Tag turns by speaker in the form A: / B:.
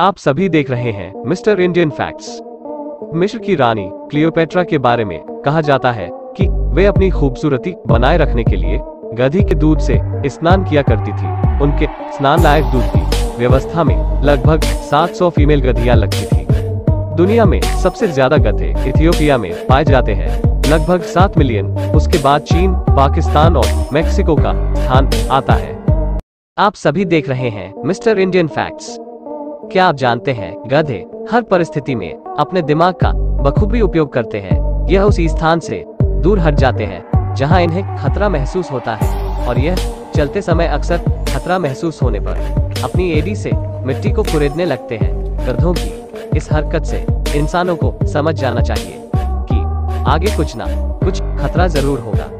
A: आप सभी देख रहे हैं मिस्टर इंडियन फैक्ट्स। मिस्र की रानी क्लियोपेट्रा के बारे में कहा जाता है कि वे अपनी खूबसूरती बनाए रखने के लिए गधी के दूध से स्नान किया करती थी। उनके स्नान लायक दूध की व्यवस्था में लगभग 700 फीमेल गधियाँ लगती थी। दुनिया में सबसे ज़्यादा गधे इथियोपिया में पाए जाते हैं। लगभग सात मिलियन, उसके बाद चीन, पाकिस्तान और मेक्सिको का स्थान आता है। आप सभी देख रहे हैं मिस्टर इंडियन फैक्ट्स। क्या आप जानते हैं, गधे हर परिस्थिति में अपने दिमाग का बखूबी उपयोग करते हैं। यह उसी स्थान से दूर हट जाते हैं, जहाँ इन्हें खतरा महसूस होता है और यह चलते समय अक्सर खतरा महसूस होने पर अपनी एडी से मिट्टी को कुरेदने लगते हैं। गधों की इस हरकत से इंसानों को समझ जाना चाहिए कि आगे कुछ ना कुछ खतरा ज़रूर होगा।